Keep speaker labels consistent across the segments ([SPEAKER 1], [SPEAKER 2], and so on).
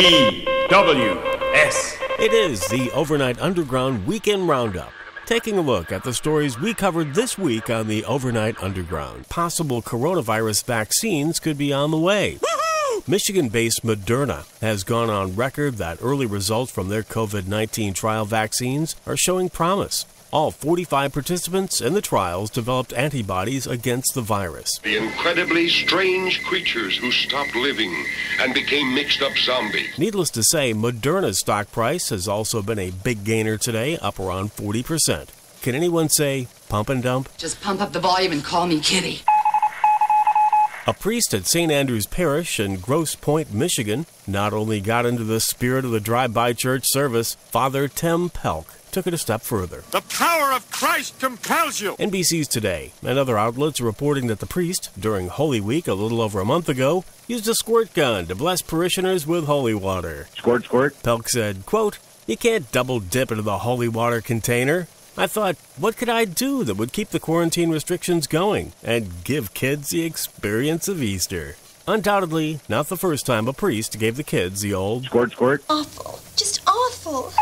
[SPEAKER 1] E W S.
[SPEAKER 2] It is the Overnight Underground Weekend Roundup. Taking a look at the stories we covered this week on the Overnight Underground. Possible coronavirus vaccines could be on the way. Michigan based Moderna has gone on record that early results from their COVID 19 trial vaccines are showing promise. All 45 participants in the trials developed antibodies against the virus.
[SPEAKER 3] The incredibly strange creatures who stopped living and became mixed up zombies.
[SPEAKER 2] Needless to say, Moderna's stock price has also been a big gainer today, up around 40%. Can anyone say pump and dump?
[SPEAKER 4] Just pump up the volume and call me Kitty.
[SPEAKER 2] A priest at St. Andrew's Parish in Grosse Pointe, Michigan, not only got into the spirit of the drive by church service, Father Tim Pelc took it a step further.
[SPEAKER 5] The power of Christ compels you.
[SPEAKER 2] NBC's Today and other outlets are reporting that the priest, during Holy Week a little over a month ago, used a squirt gun to bless parishioners with holy water.
[SPEAKER 1] Squirt, squirt.
[SPEAKER 2] Pelc said, quote, You can't double dip into the holy water container. I thought, what could I do that would keep the quarantine restrictions going and give kids the experience of Easter? Undoubtedly, not the first time a priest gave the kids the old
[SPEAKER 1] Squirt, squirt.
[SPEAKER 6] Awful. Just awful.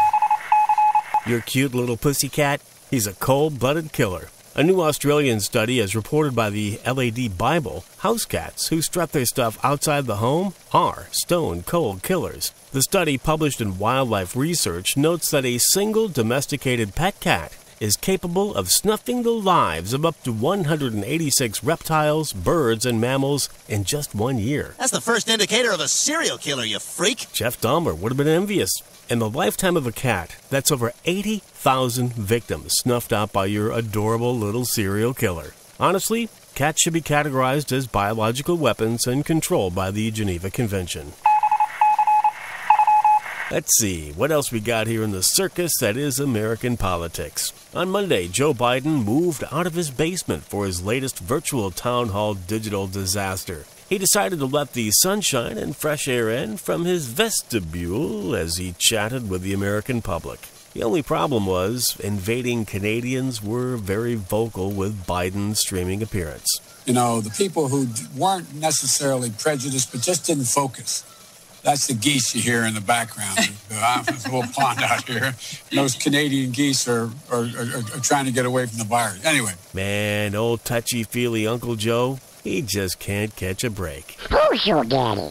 [SPEAKER 2] Your cute little pussycat? He's a cold blooded killer. A new Australian study, as reported by the LAD Bible, house cats who strut their stuff outside the home are stone cold killers. The study, published in Wildlife Research, notes that a single domesticated pet cat is capable of snuffing the lives of up to 186 reptiles, birds, and mammals in just one year.
[SPEAKER 7] That's the first indicator of a serial killer, you freak.
[SPEAKER 2] Jeff Dahmer would have been envious. In the lifetime of a cat, that's over 80,000 victims snuffed out by your adorable little serial killer. Honestly, cats should be categorized as biological weapons and controlled by the Geneva Convention. Let's see, what else we got here in the circus that is American politics. On Monday, Joe Biden moved out of his basement for his latest virtual town hall digital disaster. He decided to let the sunshine and fresh air in from his vestibule as he chatted with the American public. The only problem was, invading Canadians were very vocal with Biden's streaming appearance.
[SPEAKER 8] You know, the people who weren't necessarily prejudiced but just didn't focus. That's the geese you hear in the background. There's a little pond out here. Those Canadian geese are, are, are, are trying to get away from the virus. Anyway.
[SPEAKER 2] Man, old touchy feely Uncle Joe, he just can't catch a break.
[SPEAKER 9] Who's your daddy?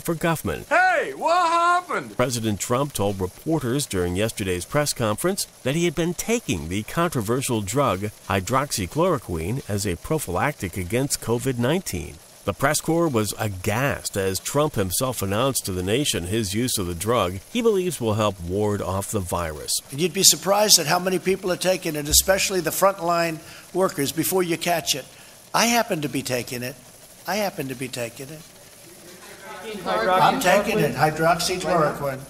[SPEAKER 2] For Guffman,
[SPEAKER 5] Hey, what happened?
[SPEAKER 2] President Trump told reporters during yesterday's press conference that he had been taking the controversial drug hydroxychloroquine as a prophylactic against COVID 19. The press corps was aghast as Trump himself announced to the nation his use of the drug he believes will help ward off the virus.
[SPEAKER 10] You'd be surprised at how many people are taking it, especially the frontline workers, before you catch it. I happen to be taking it. I happen to be taking it. I'm taking it, hydroxychloroquine.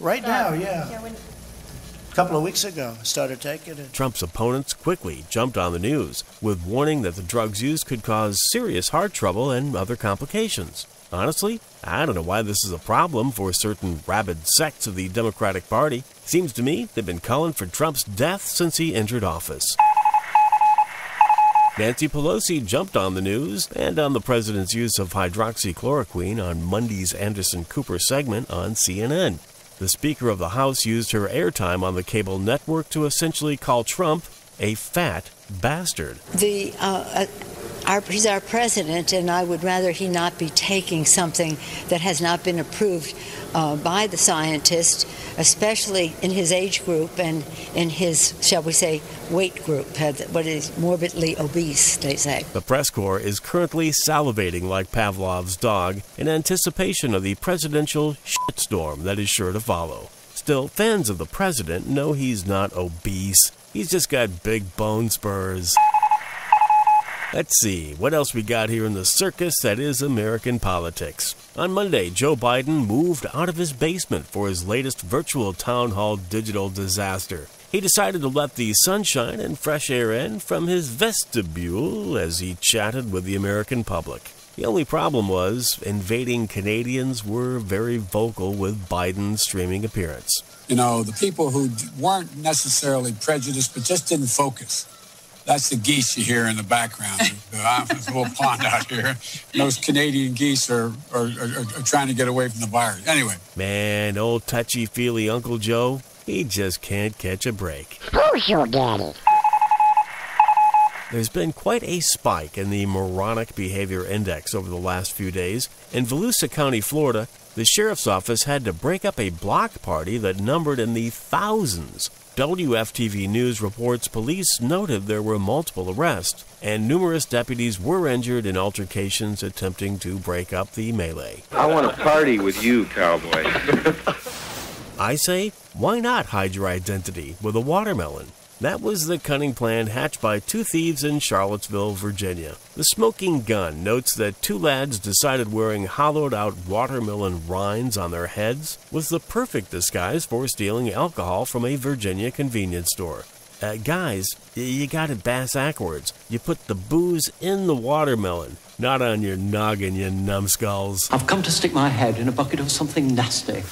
[SPEAKER 10] Right now, yeah. A couple of weeks ago, I started taking it.
[SPEAKER 2] Trump's opponents quickly jumped on the news with warning that the drug's use could cause serious heart trouble and other complications. Honestly, I don't know why this is a problem for certain rabid sects of the Democratic Party. Seems to me they've been calling for Trump's death since he entered office. Nancy Pelosi jumped on the news and on the president's use of hydroxychloroquine on Monday's Anderson Cooper segment on CNN. The Speaker of the House used her airtime on the cable network to essentially call Trump a fat bastard.
[SPEAKER 6] The uh, uh, our, he's our president, and I would rather he not be taking something that has not been approved uh, by the scientists, especially in his age group and in his, shall we say, weight group, uh, what is morbidly obese, they say.
[SPEAKER 2] The press corps is currently salivating like Pavlov's dog in anticipation of the presidential shitstorm that is sure to follow. Still, fans of the president know he's not obese. He's just got big bone spurs. Let's see, what else we got here in the circus that is American politics. On Monday, Joe Biden moved out of his basement for his latest virtual town hall digital disaster. He decided to let the sunshine and fresh air in from his vestibule as he chatted with the American public. The only problem was, invading Canadians were very vocal with Biden's streaming appearance.
[SPEAKER 8] You know, the people who weren't necessarily prejudiced but just didn't focus. That's the geese you hear in the background. There's a little pond out here. Those Canadian geese are, are, are, are trying to get away from the virus. Anyway.
[SPEAKER 2] Man, old touchy feely Uncle Joe, he just can't catch a break.
[SPEAKER 9] Who's your daddy?
[SPEAKER 2] There's been quite a spike in the moronic behavior index over the last few days. In Volusia County, Florida, the sheriff's office had to break up a block party that numbered in the thousands. WFTV News reports police noted there were multiple arrests, and numerous deputies were injured in altercations attempting to break up the melee.
[SPEAKER 11] I want to party with you, cowboy.
[SPEAKER 2] I say, why not hide your identity with a watermelon? That was the cunning plan hatched by two thieves in Charlottesville, Virginia. The Smoking Gun notes that two lads decided wearing hollowed out watermelon rinds on their heads was the perfect disguise for stealing alcohol from a Virginia convenience store. Uh, guys, you got it bass backwards. You put the booze in the watermelon, not on your noggin, you numbskulls.
[SPEAKER 12] I've come to stick my head in a bucket of something nasty.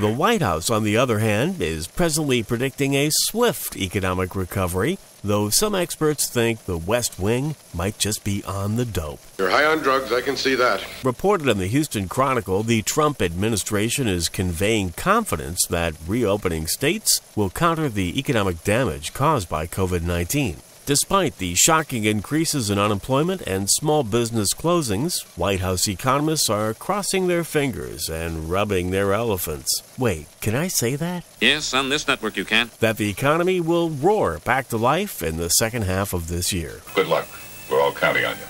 [SPEAKER 2] The White House, on the other hand, is presently predicting a swift economic recovery, though some experts think the West Wing might just be on the dope.
[SPEAKER 3] You're high on drugs, I can see that.
[SPEAKER 2] Reported in the Houston Chronicle, the Trump administration is conveying confidence that reopening states will counter the economic damage caused by COVID 19. Despite the shocking increases in unemployment and small business closings, White House economists are crossing their fingers and rubbing their elephants. Wait, can I say that?
[SPEAKER 13] Yes, on this network you can.
[SPEAKER 2] That the economy will roar back to life in the second half of this year.
[SPEAKER 14] Good luck. We're all counting on you.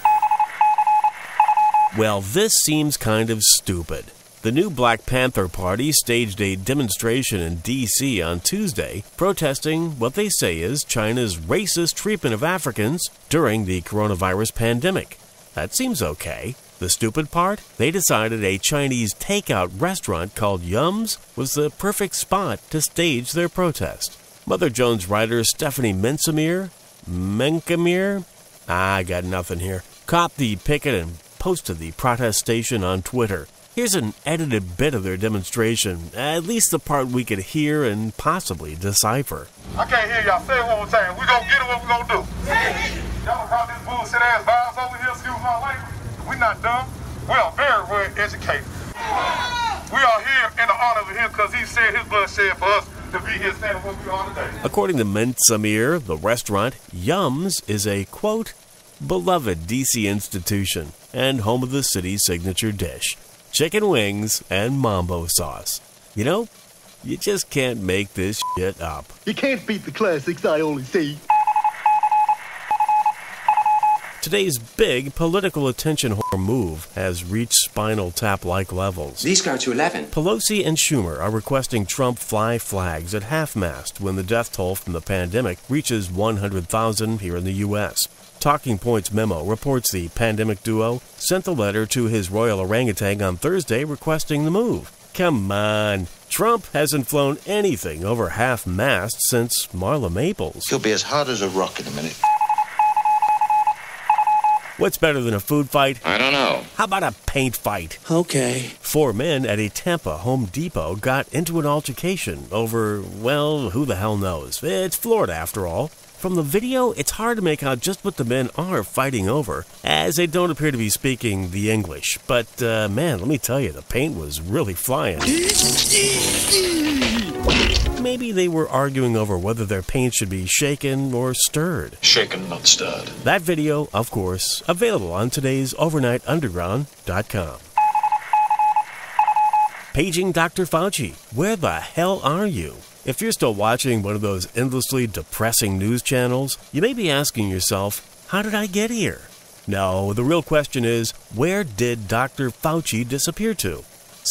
[SPEAKER 2] Well, this seems kind of stupid. The new Black Panther Party staged a demonstration in D.C. on Tuesday, protesting what they say is China's racist treatment of Africans during the coronavirus pandemic. That seems okay. The stupid part? They decided a Chinese takeout restaurant called Yums was the perfect spot to stage their protest. Mother Jones writer Stephanie Mensamir, Menkemir, I got nothing here, copped the picket and posted the protestation on Twitter. Here's an edited bit of their demonstration, at least the part we could hear and possibly decipher.
[SPEAKER 15] I can't hear y'all. Say it one more time. We gonna get it. What we gonna do? Y'all brought this bullshit ass vibes over here. Excuse my language. We not dumb. We are very well educated. We are here in the honor of him because he said his blood shed for us to be here standing where we are today.
[SPEAKER 2] According to Mint Samir, the restaurant Yums is a quote beloved DC institution and home of the city's signature dish chicken wings, and mambo sauce. You know, you just can't make this shit up.
[SPEAKER 16] You can't beat the classics, I only see.
[SPEAKER 2] Today's big political attention whore move has reached spinal tap like levels.
[SPEAKER 17] These go to 11.
[SPEAKER 2] Pelosi and Schumer are requesting Trump fly flags at half mast when the death toll from the pandemic reaches 100,000 here in the U.S. Talking Points memo reports the pandemic duo sent the letter to his royal orangutan on Thursday requesting the move. Come on. Trump hasn't flown anything over half mast since Marla Maples.
[SPEAKER 18] He'll be as hard as a rock in a minute.
[SPEAKER 2] What's better than a food fight?
[SPEAKER 17] I don't know.
[SPEAKER 2] How about a paint fight?
[SPEAKER 17] Okay.
[SPEAKER 2] Four men at a Tampa Home Depot got into an altercation over, well, who the hell knows? It's Florida after all. From the video, it's hard to make out just what the men are fighting over, as they don't appear to be speaking the English. But, uh, man, let me tell you, the paint was really flying. Maybe they were arguing over whether their paint should be shaken or stirred.
[SPEAKER 14] Shaken, not stirred.
[SPEAKER 2] That video, of course, available on today's OvernightUnderground.com. Paging Dr. Fauci. Where the hell are you? If you're still watching one of those endlessly depressing news channels, you may be asking yourself, how did I get here? No, the real question is, where did Dr. Fauci disappear to?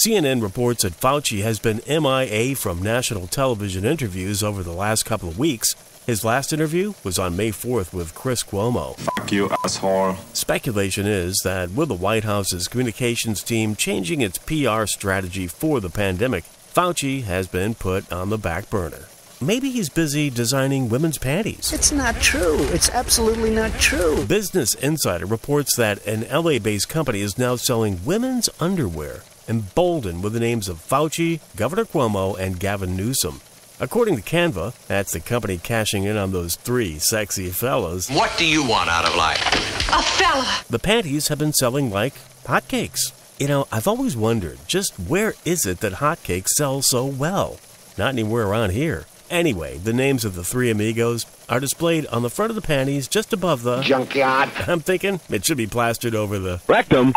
[SPEAKER 2] CNN reports that Fauci has been MIA from national television interviews over the last couple of weeks. His last interview was on May 4th with Chris Cuomo.
[SPEAKER 14] Fuck you, asshole.
[SPEAKER 2] Speculation is that with the White House's communications team changing its PR strategy for the pandemic, Fauci has been put on the back burner. Maybe he's busy designing women's panties.
[SPEAKER 10] It's not true. It's absolutely not true.
[SPEAKER 2] Business Insider reports that an LA based company is now selling women's underwear, emboldened with the names of Fauci, Governor Cuomo, and Gavin Newsom. According to Canva, that's the company cashing in on those three sexy fellas.
[SPEAKER 9] What do you want out of life?
[SPEAKER 4] A fella.
[SPEAKER 2] The panties have been selling like hotcakes. You know, I've always wondered just where is it that hotcakes sell so well? Not anywhere around here. Anyway, the names of the three amigos are displayed on the front of the panties just above the
[SPEAKER 9] junkyard.
[SPEAKER 2] I'm thinking it should be plastered over the
[SPEAKER 1] rectum.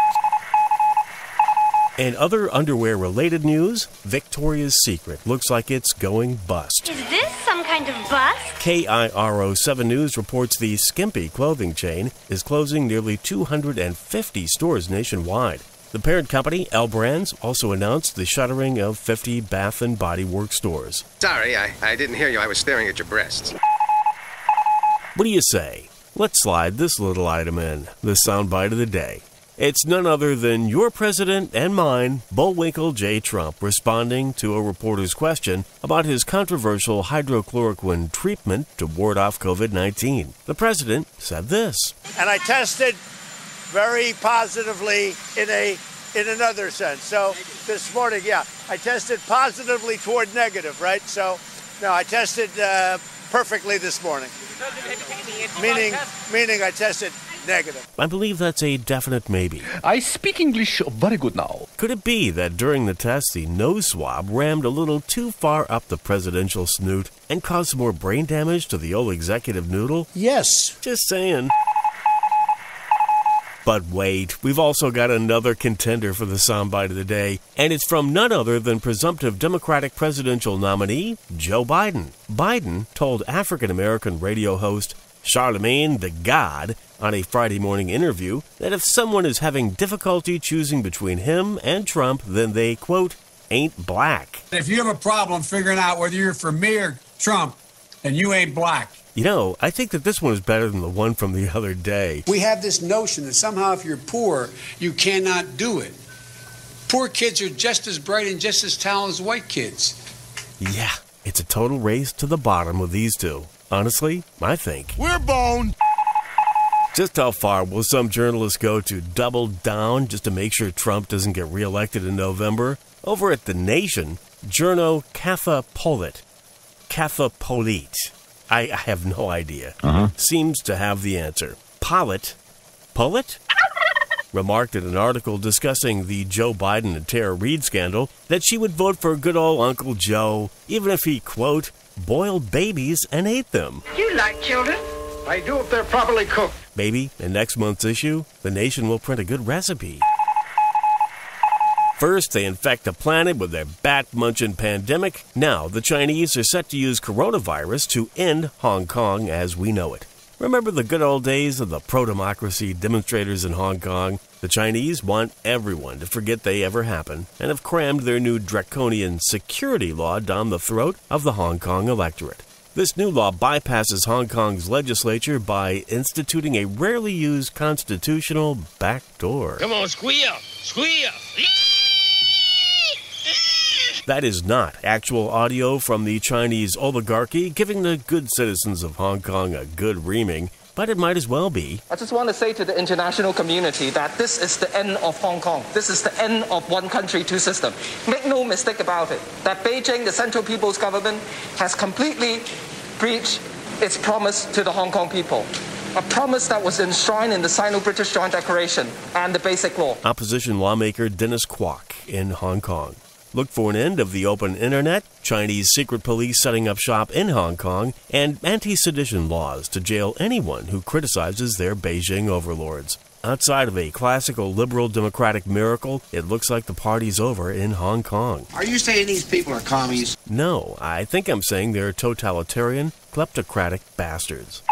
[SPEAKER 2] And other underwear related news Victoria's Secret looks like it's going bust.
[SPEAKER 17] Is this some kind of bust?
[SPEAKER 2] KIRO 7 News reports the Skimpy clothing chain is closing nearly 250 stores nationwide. The parent company, L Brands, also announced the shuttering of 50 Bath and Body Works stores.
[SPEAKER 19] Sorry, I, I didn't hear you. I was staring at your breasts.
[SPEAKER 2] What do you say? Let's slide this little item in, the soundbite of the day. It's none other than your president and mine, Bullwinkle J. Trump, responding to a reporter's question about his controversial hydrochloroquine treatment to ward off COVID 19. The president said this
[SPEAKER 10] And I tested very positively in a in another sense. So this morning, yeah, I tested positively toward negative, right? So no, I tested uh, perfectly this morning. Meaning, meaning I tested negative.
[SPEAKER 2] I believe that's a definite maybe.
[SPEAKER 16] I speak English very good now.
[SPEAKER 2] Could it be that during the test, the nose swab rammed a little too far up the presidential snoot and caused more brain damage to the old executive noodle?
[SPEAKER 10] Yes.
[SPEAKER 2] Just saying. But wait, we've also got another contender for the soundbite of the day, and it's from none other than presumptive Democratic presidential nominee Joe Biden. Biden told African American radio host Charlemagne the God on a Friday morning interview that if someone is having difficulty choosing between him and Trump, then they, quote, ain't black.
[SPEAKER 8] If you have a problem figuring out whether you're for me or Trump, then you ain't black.
[SPEAKER 2] You know, I think that this one is better than the one from the other day.
[SPEAKER 8] We have this notion that somehow if you're poor, you cannot do it. Poor kids are just as bright and just as talented as white kids.
[SPEAKER 2] Yeah, it's a total race to the bottom with these two. Honestly, I think.
[SPEAKER 1] We're boned.
[SPEAKER 2] Just how far will some journalists go to double down just to make sure Trump doesn't get reelected in November? Over at The Nation, journo Katha Pollitt, Katha Pollitt, I, I have no idea,
[SPEAKER 1] uh-huh.
[SPEAKER 2] seems to have the answer. Pollitt, Pollitt? remarked in an article discussing the Joe Biden and Tara Reade scandal that she would vote for good old Uncle Joe, even if he, quote, boiled babies and ate them.
[SPEAKER 4] You like children?
[SPEAKER 9] I do if they're properly cooked.
[SPEAKER 2] Maybe in next month's issue, the nation will print a good recipe. First, they infect the planet with their bat munching pandemic. Now, the Chinese are set to use coronavirus to end Hong Kong as we know it. Remember the good old days of the pro democracy demonstrators in Hong Kong? The Chinese want everyone to forget they ever happened and have crammed their new draconian security law down the throat of the Hong Kong electorate. This new law bypasses Hong Kong's legislature by instituting a rarely used constitutional backdoor.
[SPEAKER 9] Come on, squeal, squeal.
[SPEAKER 2] That is not actual audio from the Chinese oligarchy giving the good citizens of Hong Kong a good reaming, but it might as well be.
[SPEAKER 20] I just want to say to the international community that this is the end of Hong Kong. This is the end of one country, two system. Make no mistake about it, that Beijing, the Central People's Government, has completely breached its promise to the Hong Kong people. A promise that was enshrined in the Sino-British Joint Declaration and the Basic Law.
[SPEAKER 2] Opposition lawmaker Dennis Kwok in Hong Kong. Look for an end of the open internet, Chinese secret police setting up shop in Hong Kong, and anti sedition laws to jail anyone who criticizes their Beijing overlords. Outside of a classical liberal democratic miracle, it looks like the party's over in Hong Kong.
[SPEAKER 9] Are you saying these people are commies?
[SPEAKER 2] No, I think I'm saying they're totalitarian, kleptocratic bastards.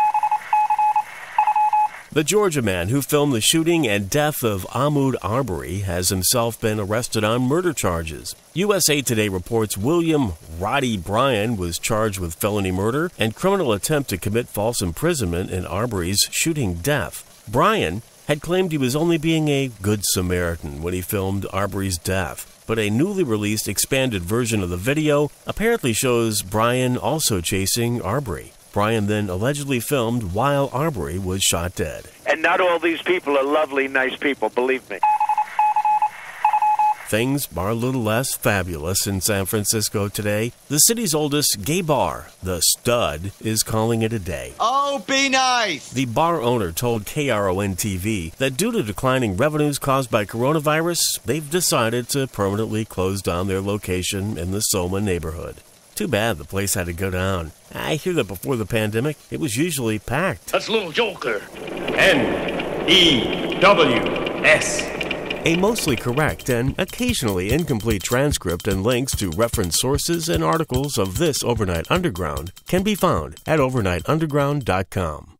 [SPEAKER 2] The Georgia man who filmed the shooting and death of Ahmaud Arbery has himself been arrested on murder charges. USA Today reports William Roddy Bryan was charged with felony murder and criminal attempt to commit false imprisonment in Arbery's shooting death. Bryan had claimed he was only being a good Samaritan when he filmed Arbery's death, but a newly released expanded version of the video apparently shows Bryan also chasing Arbery. Bryan then allegedly filmed while Arbery was shot dead.
[SPEAKER 11] And not all these people are lovely, nice people, believe me.
[SPEAKER 2] Things are a little less fabulous in San Francisco today. The city's oldest gay bar, The Stud, is calling it a day.
[SPEAKER 21] Oh, be nice!
[SPEAKER 2] The bar owner told KRON TV that due to declining revenues caused by coronavirus, they've decided to permanently close down their location in the Soma neighborhood. Too bad the place had to go down. I hear that before the pandemic, it was usually packed.
[SPEAKER 1] That's a Little Joker. N E W S.
[SPEAKER 2] A mostly correct and occasionally incomplete transcript and links to reference sources and articles of this Overnight Underground can be found at overnightunderground.com.